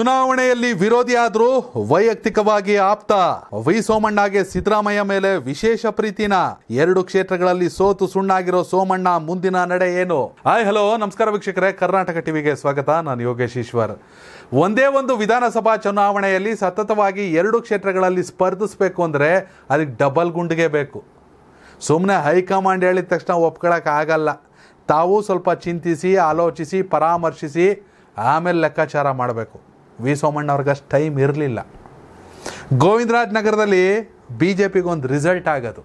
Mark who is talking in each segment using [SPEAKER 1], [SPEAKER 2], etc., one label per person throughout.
[SPEAKER 1] ಚುನಾವಣೆಯಲ್ಲಿ ವಿರೋಧಿಯಾದರೂ ವೈಯಕ್ತಿಕವಾಗಿ ಆಪ್ತ. ವಿ. ಸೋಮಣ್ಣಗೆ ಸಿದ್ದರಾಮಯ್ಯ ಮೇಲೆ ವಿಶೇಷ ಪ್ರೀತಿನ. ಎರಡು ಕ್ಷೇತ್ರಗಳಲ್ಲಿ ಸೋತು ಸುಣ್ಣಾಗಿರೋ ಸೋಮಣ್ಣ ಮುಂದಿನ ನಡೆ ಏನು? Hi, hello. ನಮಸ್ಕಾರ ವೀಕ್ಷಕರೇ. ಕರ್ನಾಟಕ ಟಿವಿಗೆ ಸ್ವಾಗತ. ನಾನು ಯೋಗೇಶ್ ಈಶ್ವರ್. ಒಂದೇ ಒಂದು ವಿಧಾನಸಭಾ ಚುನಾವಣೆಯಲ್ಲಿ ಸತತವಾಗಿ ಎರಡು ಕ್ಷೇತ್ರಗಳಲ್ಲಿ ಸ್ಪರ್ಧಿಸಬೇಕು ಅಂದರೆ ಅದಕ್ಕೆ ಡಬಲ್ ಗುಂಡಿಗೆ ಬೇಕು. ಸುಮ್ಮನೆ ಹೈಕಮಾಂಡ್ ಹೇಳಿದ ತಕ್ಷಣ ಒಪ್ಕೊಳ್ಳೋಕ್ಕಾಗಲ್ಲ ತಾವು ಸ್ವಲ್ಪ ಚಿಂತಿಸಿ, ಆಲೋಚಿಸಿ, ಪರಾಮರ್ಶಿಸಿ, ಆಮೇಲೆ ಲೆಕ್ಕಾಚಾರ ಮಾಡಬೇಕು. ವಿ ಸೋಮಣ್ಣ ಅವ್ರಿಗಷ್ಟು ಟೈಮ್ ಇರಲಿಲ್ಲ. ಗೋವಿಂದರಾಜ್ ನಗರದಲ್ಲಿ ಬಿ ಜೆ ಪಿಗೊಂದು ರಿಸಲ್ಟ್ ಆಗೋದು.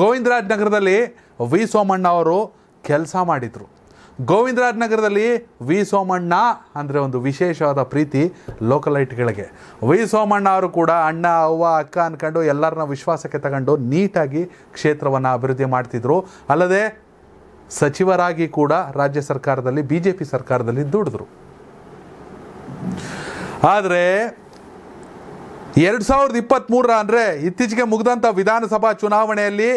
[SPEAKER 1] ಗೋವಿಂದರಾಜ್ ನಗರದಲ್ಲಿ ವಿ ಸೋಮಣ್ಣ ಅವರು ಕೆಲಸ ಮಾಡಿದರು. ಗೋವಿಂದರಾಜ್ ನಗರದಲ್ಲಿ ವಿ ಸೋಮಣ್ಣ ಅಂದರೆ ಒಂದು ವಿಶೇಷವಾದ ಪ್ರೀತಿ ಲೋಕಲೈಟ್ಗಳಿಗೆ. ವಿ ಸೋಮಣ್ಣ ಅವರು ಕೂಡ ಅಣ್ಣ, ಅವ್ವ, ಅಕ್ಕ ಅಂದ್ಕೊಂಡು ಎಲ್ಲರನ್ನ ವಿಶ್ವಾಸಕ್ಕೆ ತಗೊಂಡು ನೀಟಾಗಿ ಕ್ಷೇತ್ರವನ್ನು ಅಭಿವೃದ್ಧಿ ಮಾಡ್ತಿದ್ರು. ಅಲ್ಲದೆ ಸಚಿವರಾಗಿ ಕೂಡ ರಾಜ್ಯ ಸರ್ಕಾರದಲ್ಲಿ ಬಿ ಜೆ ಪಿ ಸರ್ಕಾರದಲ್ಲಿ ದುಡಿದ್ರು. ಆದರೆ ಎರಡು ಸಾವಿರದ ಇಪ್ಪತ್ತ್ಮೂರರ ಅಂದರೆ ಇತ್ತೀಚೆಗೆ ಮುಗಿದಂಥ ವಿಧಾನಸಭಾ ಚುನಾವಣೆಯಲ್ಲಿ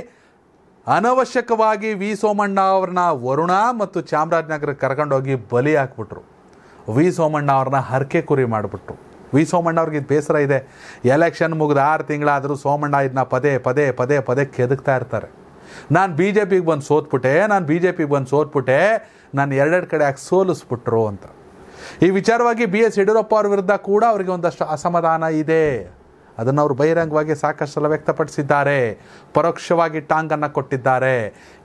[SPEAKER 1] ಅನವಶ್ಯಕವಾಗಿ ವಿ ಸೋಮಣ್ಣ ಅವ್ರನ್ನ ವರುಣ ಮತ್ತು ಚಾಮರಾಜನಗರಕ್ಕೆ ಕರ್ಕೊಂಡೋಗಿ ಬಲಿ ಹಾಕ್ಬಿಟ್ರು. ವಿ ಸೋಮಣ್ಣ ಅವ್ರನ್ನ ಹರಕೆ ಕುರಿ ಮಾಡಿಬಿಟ್ರು. ವಿ ಸೋಮಣ್ಣ ಅವ್ರಿಗೆ ಇದು ಬೇಸರ ಇದೆ. ಎಲೆಕ್ಷನ್ ಮುಗಿದ ಆರು ತಿಂಗಳಾದರೂ ಸೋಮಣ್ಣ ಇದನ್ನ ಪದೇ ಪದೇ ಪದೇ ಪದೇ ಕೆದಕ್ತಾ ಇರ್ತಾರೆ. ನಾನು ಬಿ ಜೆ ಪಿಗೆ ಬಂದು ಸೋತ್ಬಿಟ್ಟೆ, ನಾನು ಬಿ ಜೆ ಪಿಗೆ ಬಂದು ಸೋತ್ಬಿಟ್ಟೆ, ನಾನು ಎರಡೆರಡು ಕಡೆ ಯಾಕೆ ಸೋಲಿಸ್ಬಿಟ್ರು ಅಂತ. ಈ ವಿಚಾರವಾಗಿ ಬಿ ಎಸ್ ಯಡಿಯೂರಪ್ಪ ಅವ್ರ ವಿರುದ್ಧ ಕೂಡ ಅವರಿಗೆ ಒಂದಷ್ಟು ಅಸಮಾಧಾನ ಇದೆ. ಅದನ್ನು ಅವರು ಬಹಿರಂಗವಾಗಿ ಸಾಕಷ್ಟು ವ್ಯಕ್ತಪಡಿಸಿದ್ದಾರೆ. ಪರೋಕ್ಷವಾಗಿ ಟಾಂಗನ್ನು ಕೊಟ್ಟಿದ್ದಾರೆ.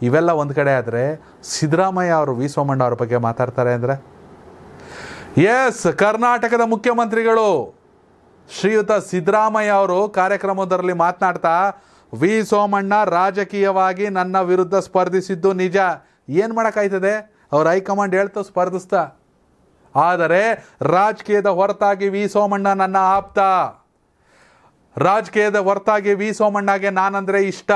[SPEAKER 1] ಇವೆಲ್ಲ ಒಂದು ಕಡೆ ಆದರೆ ಸಿದ್ದರಾಮಯ್ಯ ಅವರು, ವಿ ಸೋಮಣ್ಣ ಅವ್ರ ಬಗ್ಗೆ ಮಾತಾಡ್ತಾರೆ ಅಂದರೆ? ಎಸ್, ಕರ್ನಾಟಕದ ಮುಖ್ಯಮಂತ್ರಿಗಳು ಶ್ರೀಯುತ ಸಿದ್ದರಾಮಯ್ಯ ಅವರು ಕಾರ್ಯಕ್ರಮದಲ್ಲಿ ಮಾತನಾಡ್ತಾ, ವಿ ಸೋಮಣ್ಣ ರಾಜಕೀಯವಾಗಿ ನನ್ನ ವಿರುದ್ಧ ಸ್ಪರ್ಧಿಸಿದ್ದು ನಿಜ. ಏನು ಮಾಡೋಕ್ಕಾಯ್ತದೆ? ಅವ್ರ ಹೈಕಮಾಂಡ್ ಹೇಳ್ತಾ ಸ್ಪರ್ಧಿಸ್ತಾ? ಆದರೆ ರಾಜಕೀಯದ ಹೊರತಾಗಿ ವಿ ಸೋಮಣ್ಣ ನನ್ನ ಆಪ್ತ. ರಾಜಕೀಯದ ಹೊರತಾಗಿ ವಿ ಸೋಮಣ್ಣಗೆ ನಾನಂದರೆ ಇಷ್ಟ.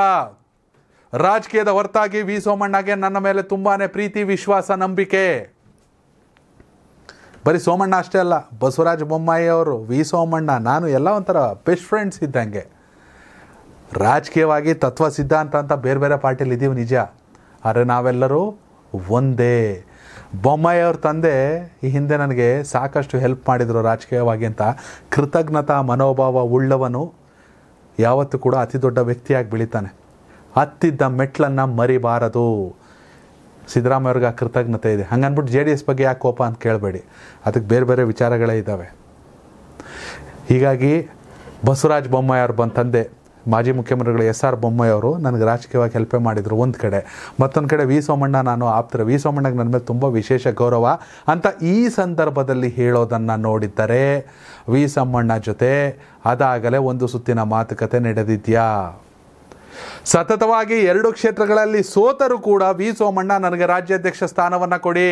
[SPEAKER 1] ರಾಜಕೀಯದ ಹೊರತಾಗಿ ವಿ ಸೋಮಣ್ಣಗೆ ನನ್ನ ಮೇಲೆ ತುಂಬಾ ಪ್ರೀತಿ, ವಿಶ್ವಾಸ, ನಂಬಿಕೆ. ಬರೀ ಸೋಮಣ್ಣ ಅಷ್ಟೇ ಅಲ್ಲ, ಬಸವರಾಜ ಬೊಮ್ಮಾಯಿ ಅವರು ವಿ ಸೋಮಣ್ಣ ನಾನು ಎಲ್ಲ ಒಂಥರ ಬೆಸ್ಟ್ ಫ್ರೆಂಡ್ಸ್ ಇದ್ದಂಗೆ. ರಾಜಕೀಯವಾಗಿ ತತ್ವ ಸಿದ್ಧಾಂತ ಅಂತ ಬೇರೆ ಬೇರೆ ಪಾರ್ಟಿಲಿ ಇದ್ದೀವಿ ನಿಜ. ಆದರೆ ನಾವೆಲ್ಲರೂ ಒಂದೇ ಬೊಮ್ಮಾಯಿ ತಂದೆ ಈ ಹಿಂದೆ ನನಗೆ ಸಾಕಷ್ಟು ಹೆಲ್ಪ್ ಮಾಡಿದರು ರಾಜಕೀಯವಾಗಿ ಅಂತ. ಕೃತಜ್ಞತಾ ಮನೋಭಾವ ಉಳ್ಳವನು ಯಾವತ್ತೂ ಕೂಡ ಅತಿ ದೊಡ್ಡ ವ್ಯಕ್ತಿಯಾಗಿ ಬೆಳಿತಾನೆ. ಹತ್ತಿದ್ದ ಮೆಟ್ಲನ್ನು ಮರಿಬಾರದು. ಸಿದ್ದರಾಮಯ್ಯವ್ರಿಗೆ ಆ ಕೃತಜ್ಞತೆ ಇದೆ. ಹಂಗನ್ಬಿಟ್ಟು ಜೆ ಡಿ ಎಸ್ ಬಗ್ಗೆ ಯಾಕೆ ಕೋಪ ಅಂತ ಕೇಳಬೇಡಿ. ಅದಕ್ಕೆ ಬೇರೆ ಬೇರೆ ವಿಚಾರಗಳೇ ಇದ್ದಾವೆ. ಹೀಗಾಗಿ ಬಸವರಾಜ ಬೊಮ್ಮಾಯಿ ಅವ್ರು ಬಂದ ತಂದೆ ಮಾಜಿ ಮುಖ್ಯಮಂತ್ರಿಗಳು ಎಸ್ ಆರ್ ಬೊಮ್ಮಾಯಿ ಅವರು ನನಗೆ ರಾಜಕೀಯವಾಗಿ ಹೆಲ್ಪೇ ಮಾಡಿದರು ಒಂದು ಕಡೆ. ಮತ್ತೊಂದು ಕಡೆ ವಿ ಸೋಮಣ್ಣ ನಾನು ಆಪ್ತರ. ವಿ ಸೋಮಣ್ಣಗೆ ನನ್ನ ಮೇಲೆ ತುಂಬ ವಿಶೇಷ ಗೌರವ ಅಂತ ಈ ಸಂದರ್ಭದಲ್ಲಿ ಹೇಳೋದನ್ನು ನೋಡಿದ್ದರೆ ವಿ ಸೋಮಣ್ಣ ಜೊತೆ ಅದಾಗಲೇ ಒಂದು ಸುತ್ತಿನ ಮಾತುಕತೆ ನಡೆದಿದ್ಯಾ? ಸತತವಾಗಿ ಎರಡು ಕ್ಷೇತ್ರಗಳಲ್ಲಿ ಸೋತರೂ ಕೂಡ ವಿ ಸೋಮಣ್ಣ ನನಗೆ ರಾಜ್ಯಾಧ್ಯಕ್ಷ ಸ್ಥಾನವನ್ನು ಕೊಡಿ.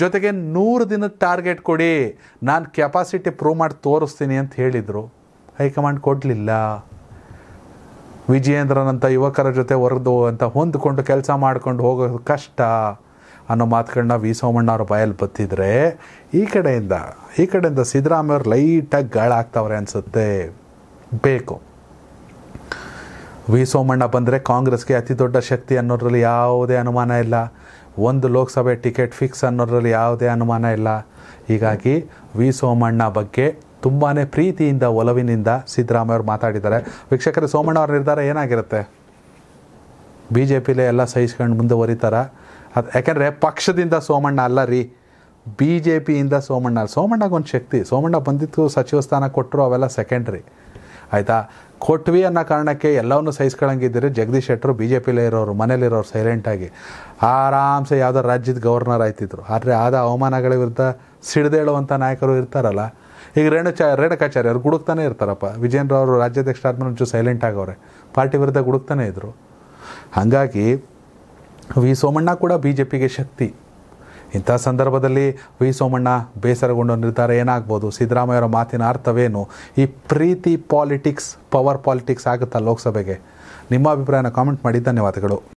[SPEAKER 1] ಜೊತೆಗೆ ನೂರು ದಿನದ ಟಾರ್ಗೆಟ್ ಕೊಡಿ. ನಾನು ಕೆಪಾಸಿಟಿ ಪ್ರೂವ್ ಮಾಡಿ ತೋರಿಸ್ತೀನಿ ಅಂತ ಹೇಳಿದರು. ಹೈಕಮಾಂಡ್ ಕೊಡಲಿಲ್ಲ. ವಿಜಯೇಂದ್ರನಂಥ ಯುವಕರ ಜೊತೆ ಹೊರದು ಅಂತ ಹೊಂದ್ಕೊಂಡು ಕೆಲಸ ಮಾಡ್ಕೊಂಡು ಹೋಗೋದು ಕಷ್ಟ ಅನ್ನೋ ಮಾತುಗಳನ್ನ ವಿ ಸೋಮಣ್ಣ ಅವ್ರ ಬಯಲು ಬತ್ತಿದ್ರೆ ಈ ಕಡೆಯಿಂದ ಈ ಕಡೆಯಿಂದ ಸಿದ್ದರಾಮಯ್ಯವ್ರು ಲೈಟಾಗಿ ಗಾಳಾಗ್ತವ್ರೆ ಅನಿಸುತ್ತೆ. ಬೇಕು. ವಿ ಸೋಮಣ್ಣ ಬಂದರೆ ಕಾಂಗ್ರೆಸ್ಗೆ ಅತಿ ದೊಡ್ಡ ಶಕ್ತಿ ಅನ್ನೋದ್ರಲ್ಲಿ ಯಾವುದೇ ಅನುಮಾನ ಇಲ್ಲ. ಒಂದು ಲೋಕಸಭೆ ಟಿಕೆಟ್ ಫಿಕ್ಸ್ ಅನ್ನೋದ್ರಲ್ಲಿ ಯಾವುದೇ ಅನುಮಾನ ಇಲ್ಲ. ಹೀಗಾಗಿ ವಿ ಸೋಮಣ್ಣ ಬಗ್ಗೆ ತುಂಬಾ ಪ್ರೀತಿಯಿಂದ ಒಲವಿನಿಂದ ಸಿದ್ದರಾಮಯ್ಯ ಅವರು ಮಾತಾಡಿದ್ದಾರೆ. ವೀಕ್ಷಕರು, ಸೋಮಣ್ಣ ಅವ್ರ ನಿರ್ಧಾರ ಏನಾಗಿರುತ್ತೆ? ಬಿ ಜೆ ಪಿಲೇ ಎಲ್ಲ ಸಹಿಸ್ಕೊಂಡು ಮುಂದುವರಿತಾರ? ಅದು ಯಾಕೆಂದರೆ ಪಕ್ಷದಿಂದ ಸೋಮಣ್ಣ ಅಲ್ಲ ರೀ ಬಿ ಜೆ ಪಿಯಿಂದ ಸೋಮಣ್ಣ ಸೋಮಣ್ಣಗೊಂದು ಶಕ್ತಿ, ಸೋಮಣ್ಣ ಬಂದಿತ್ತು ಸಚಿವ ಸ್ಥಾನ ಕೊಟ್ಟರು ಅವೆಲ್ಲ ಸೆಕೆಂಡ್ರಿ ಆಯಿತಾ? ಕೊಟ್ವಿ ಅನ್ನೋ ಕಾರಣಕ್ಕೆ ಎಲ್ಲವನ್ನೂ ಸಹಿಸ್ಕೊಳ್ಳಂಗಿದ್ದೀರಿ ಜಗದೀಶ್ ಶೆಟ್ಟರು ಬಿ ಜೆ ಪಿಲೇ ಇರೋರು, ಮನೇಲಿರೋರು ಸೈಲೆಂಟಾಗಿ ಆರಾಮ್ಸೆ ಯಾವುದೋ ರಾಜ್ಯದ ಗವರ್ನರ್ ಆಯ್ತಿದ್ರು. ಆದರೆ ಆದ ಅವಮಾನಗಳ ವಿರುದ್ಧ ಸಿಡಿದೇಳುವಂಥ ನಾಯಕರು ಇರ್ತಾರಲ್ಲ ಈಗ ರೇಣುಚ, ರೇಣುಕಾಚಾರ್ಯ ಅವ್ರು ಗುಡುಕ್ತಾನೆ ಇರ್ತಾರಪ್ಪ. ವಿಜೇಂದ್ರ ಅವರು ರಾಜ್ಯಾಧ್ಯಕ್ಷ ಆದ್ಮೇಲೆ ಒಂಚೂರು ಸೈಲೆಂಟ್ ಆಗವ್ರೆ ಪಾರ್ಟಿ ವಿರುದ್ಧ ಗುಡುಕ್ತಾನೆ ಇದ್ದರು ಹಾಗಾಗಿ ವಿ ಸೋಮಣ್ಣ ಕೂಡ ಬಿ ಜೆ ಪಿಗೆ ಶಕ್ತಿ. ಇಂಥ ಸಂದರ್ಭದಲ್ಲಿ ವಿ ಸೋಮಣ್ಣ ಬೇಸರಗೊಂಡ ನಿರ್ಧಾರ ಏನಾಗ್ಬೋದು? ಸಿದ್ದರಾಮಯ್ಯವರ ಮಾತಿನ ಅರ್ಥವೇನು? ಈ ಪ್ರೀತಿ ಪಾಲಿಟಿಕ್ಸ್ ಪವರ್ ಪಾಲಿಟಿಕ್ಸ್ ಆಗುತ್ತಾ ಲೋಕಸಭೆಗೆ? ನಿಮ್ಮ ಅಭಿಪ್ರಾಯನ ಕಾಮೆಂಟ್ ಮಾಡಿ. ಧನ್ಯವಾದಗಳು.